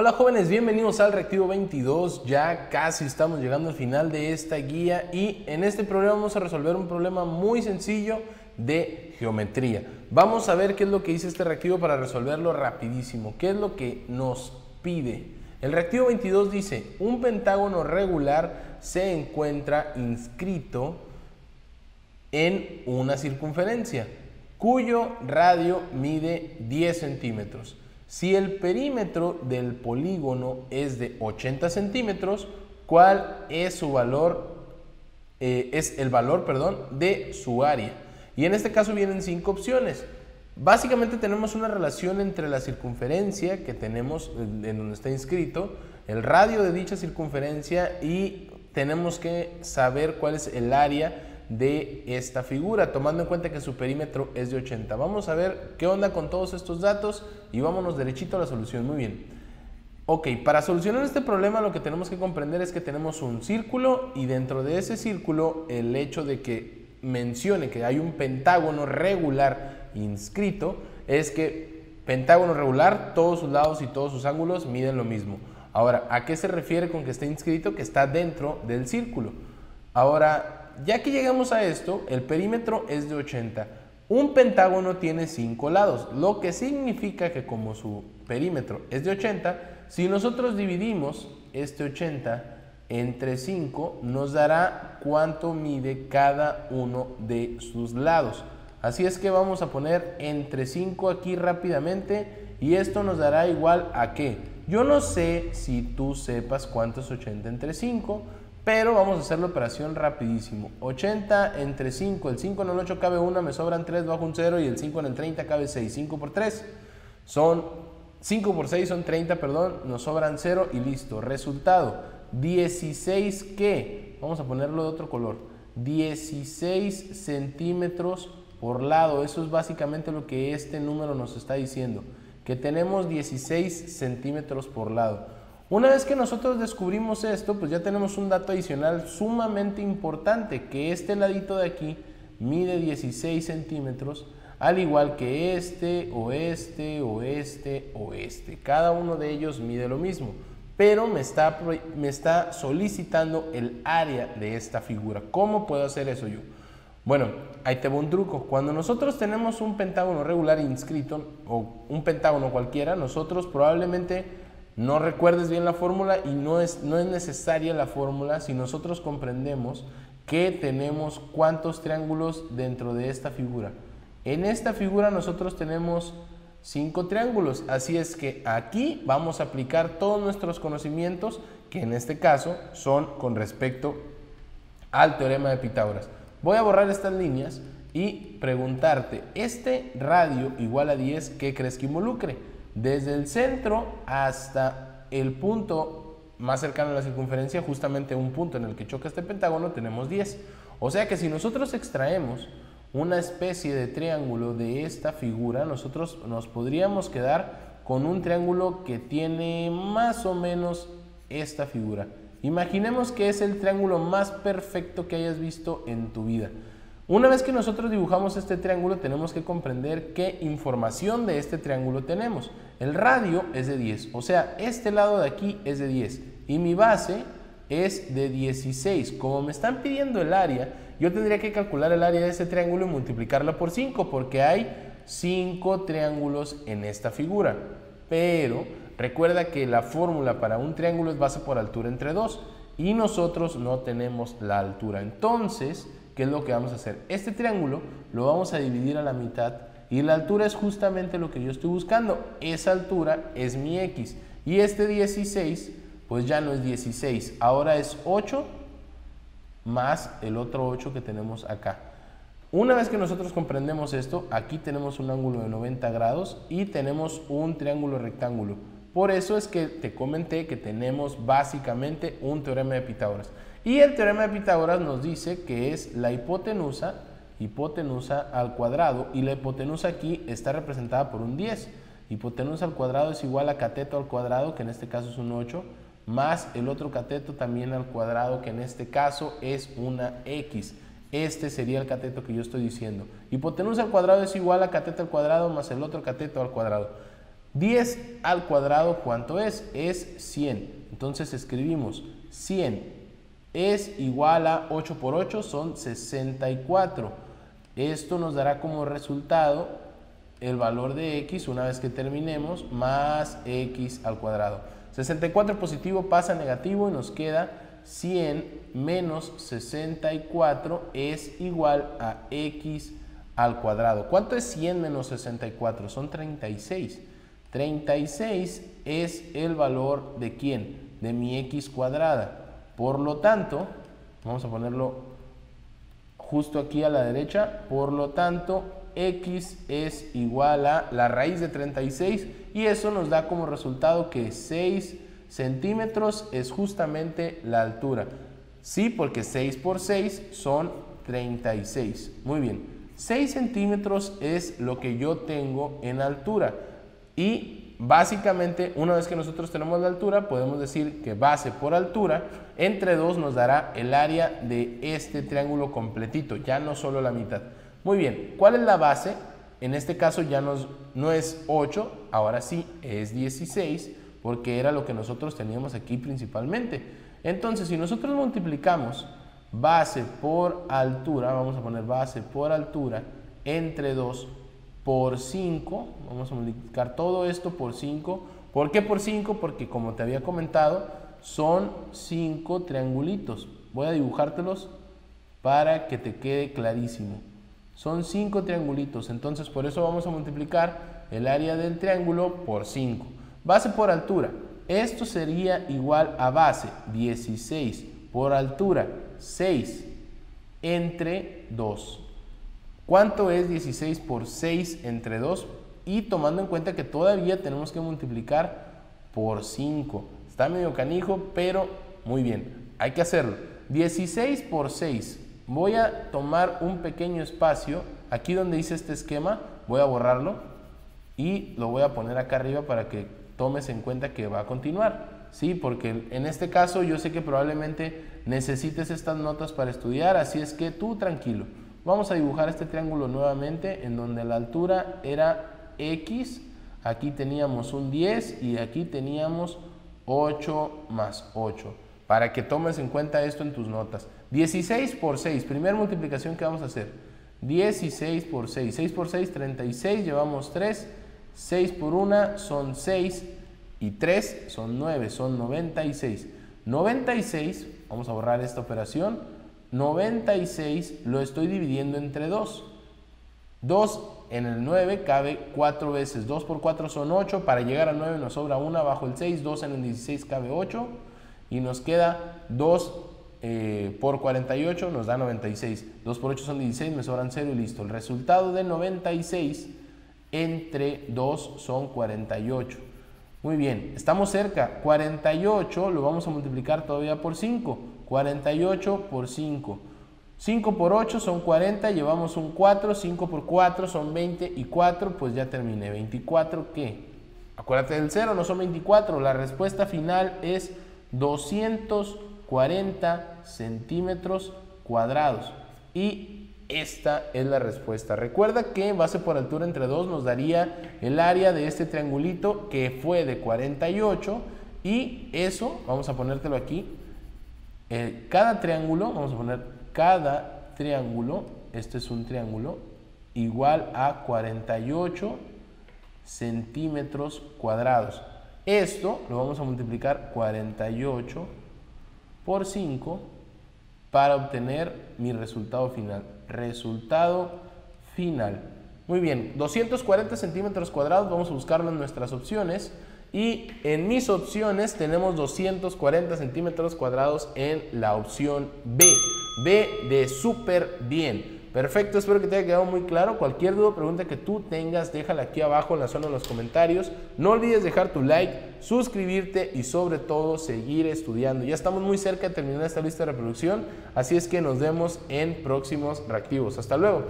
Hola jóvenes, bienvenidos al Reactivo 22. Ya casi estamos llegando al final de esta guía y en este programa vamos a resolver un problema muy sencillo de geometría. Vamos a ver qué es lo que dice este reactivo para resolverlo rapidísimo. ¿Qué es lo que nos pide? El reactivo 22 dice, un pentágono regular se encuentra inscrito en una circunferencia cuyo radio mide 10 centímetros. Si el perímetro del polígono es de 80 centímetros, ¿cuál es su valor? Eh, es el valor, perdón, de su área. Y en este caso vienen cinco opciones. Básicamente tenemos una relación entre la circunferencia que tenemos en donde está inscrito, el radio de dicha circunferencia y tenemos que saber cuál es el área de esta figura, tomando en cuenta que su perímetro es de 80. Vamos a ver qué onda con todos estos datos y vámonos derechito a la solución. Muy bien. Ok, para solucionar este problema lo que tenemos que comprender es que tenemos un círculo y dentro de ese círculo el hecho de que mencione que hay un pentágono regular inscrito es que pentágono regular, todos sus lados y todos sus ángulos miden lo mismo. Ahora, ¿a qué se refiere con que está inscrito? Que está dentro del círculo. Ahora, ya que llegamos a esto, el perímetro es de 80. Un pentágono tiene 5 lados, lo que significa que como su perímetro es de 80, si nosotros dividimos este 80 entre 5, nos dará cuánto mide cada uno de sus lados. Así es que vamos a poner entre 5 aquí rápidamente y esto nos dará igual a qué. Yo no sé si tú sepas cuánto es 80 entre 5, pero vamos a hacer la operación rapidísimo. 80 entre 5, el 5 en el 8 cabe 1, me sobran 3 bajo un 0 y el 5 en el 30 cabe 6. 5 por 3 son 5 por 6 son 30, perdón, nos sobran 0 y listo. Resultado, 16 ¿qué? Vamos a ponerlo de otro color. 16 centímetros por lado. Eso es básicamente lo que este número nos está diciendo. Que tenemos 16 centímetros por lado. Una vez que nosotros descubrimos esto, pues ya tenemos un dato adicional sumamente importante, que este ladito de aquí mide 16 centímetros, al igual que este, o este, o este, o este. Cada uno de ellos mide lo mismo, pero me está, me está solicitando el área de esta figura. ¿Cómo puedo hacer eso yo? Bueno, ahí te un truco. Cuando nosotros tenemos un pentágono regular inscrito, o un pentágono cualquiera, nosotros probablemente no recuerdes bien la fórmula y no es, no es necesaria la fórmula si nosotros comprendemos que tenemos cuántos triángulos dentro de esta figura. En esta figura nosotros tenemos cinco triángulos, así es que aquí vamos a aplicar todos nuestros conocimientos, que en este caso son con respecto al teorema de Pitágoras. Voy a borrar estas líneas y preguntarte, ¿este radio igual a 10 qué crees que involucre? Desde el centro hasta el punto más cercano a la circunferencia, justamente un punto en el que choca este pentágono, tenemos 10. O sea que si nosotros extraemos una especie de triángulo de esta figura, nosotros nos podríamos quedar con un triángulo que tiene más o menos esta figura. Imaginemos que es el triángulo más perfecto que hayas visto en tu vida. Una vez que nosotros dibujamos este triángulo, tenemos que comprender qué información de este triángulo tenemos. El radio es de 10, o sea, este lado de aquí es de 10 y mi base es de 16. Como me están pidiendo el área, yo tendría que calcular el área de ese triángulo y multiplicarla por 5 porque hay 5 triángulos en esta figura. Pero recuerda que la fórmula para un triángulo es base por altura entre 2 y nosotros no tenemos la altura. Entonces, ¿qué es lo que vamos a hacer? Este triángulo lo vamos a dividir a la mitad y la altura es justamente lo que yo estoy buscando. Esa altura es mi X. Y este 16, pues ya no es 16, ahora es 8 más el otro 8 que tenemos acá. Una vez que nosotros comprendemos esto, aquí tenemos un ángulo de 90 grados y tenemos un triángulo rectángulo. Por eso es que te comenté que tenemos básicamente un teorema de Pitágoras. Y el teorema de Pitágoras nos dice que es la hipotenusa, hipotenusa al cuadrado, y la hipotenusa aquí está representada por un 10. Hipotenusa al cuadrado es igual a cateto al cuadrado, que en este caso es un 8, más el otro cateto también al cuadrado, que en este caso es una x. Este sería el cateto que yo estoy diciendo. Hipotenusa al cuadrado es igual a cateto al cuadrado más el otro cateto al cuadrado. 10 al cuadrado, ¿cuánto es? Es 100. Entonces escribimos 100 es igual a 8 por 8 son 64. Esto nos dará como resultado el valor de x una vez que terminemos más x al cuadrado. 64 positivo pasa negativo y nos queda 100 menos 64 es igual a x al cuadrado. ¿Cuánto es 100 menos 64? Son 36. 36 es el valor de quién? De mi x cuadrada. Por lo tanto, vamos a ponerlo justo aquí a la derecha, por lo tanto, x es igual a la raíz de 36 y eso nos da como resultado que 6 centímetros es justamente la altura. Sí, porque 6 por 6 son 36. Muy bien. 6 centímetros es lo que yo tengo en altura. Y básicamente, una vez que nosotros tenemos la altura, podemos decir que base por altura, entre 2 nos dará el área de este triángulo completito, ya no solo la mitad. Muy bien, ¿cuál es la base? En este caso ya nos, no es 8, ahora sí es 16, porque era lo que nosotros teníamos aquí principalmente. Entonces, si nosotros multiplicamos base por altura, vamos a poner base por altura, entre 2 por 5, vamos a multiplicar todo esto por 5. ¿Por qué por 5? Porque como te había comentado, son 5 triangulitos. Voy a dibujártelos para que te quede clarísimo. Son 5 triangulitos, entonces por eso vamos a multiplicar el área del triángulo por 5. Base por altura. Esto sería igual a base 16 por altura 6 entre 2. ¿Cuánto es 16 por 6 entre 2? Y tomando en cuenta que todavía tenemos que multiplicar por 5. Está medio canijo, pero muy bien. Hay que hacerlo. 16 por 6. Voy a tomar un pequeño espacio. Aquí donde hice este esquema, voy a borrarlo. Y lo voy a poner acá arriba para que tomes en cuenta que va a continuar. Sí, porque en este caso yo sé que probablemente necesites estas notas para estudiar, así es que tú tranquilo. Vamos a dibujar este triángulo nuevamente en donde la altura era x, aquí teníamos un 10 y aquí teníamos 8 más 8. Para que tomes en cuenta esto en tus notas. 16 por 6, primera multiplicación que vamos a hacer. 16 por 6, 6 por 6, 36, llevamos 3 6 por 1 son 6 y 3 son 9, son 96. 96, vamos a borrar esta operación, 96 lo estoy dividiendo entre 2. 2 en el 9 cabe 4 veces, 2 por 4 son 8, para llegar a 9 nos sobra 1 bajo el 6, 2 en el 16 cabe 8 y nos queda 2 eh, por 48 nos da 96. 2 por 8 son 16, me sobran 0 y listo. El resultado de 96 entre 2 son 48. Muy bien, estamos cerca. 48 lo vamos a multiplicar todavía por 5. 48 por 5. 5 por 8 son 40, llevamos un 4, 5 por 4 son 20 y 4, pues ya terminé. 24, ¿qué? Acuérdate del 0, no son 24. La respuesta final es 240 centímetros cuadrados. Y esta es la respuesta. Recuerda que base por altura entre 2 nos daría el área de este triangulito que fue de 48 y eso, vamos a ponértelo aquí, cada triángulo, vamos a poner cada triángulo, este es un triángulo, igual a 48 centímetros cuadrados. Esto lo vamos a multiplicar 48 por 5 para obtener mi resultado final. Resultado final. Muy bien, 240 centímetros cuadrados, vamos a buscarlo en nuestras opciones. Y en mis opciones tenemos 240 centímetros cuadrados en la opción B. B de súper bien. Perfecto, espero que te haya quedado muy claro. Cualquier duda o pregunta que tú tengas, déjala aquí abajo en la zona de los comentarios. No olvides dejar tu like, suscribirte y sobre todo seguir estudiando. Ya estamos muy cerca de terminar esta lista de reproducción, así es que nos vemos en próximos reactivos. Hasta luego.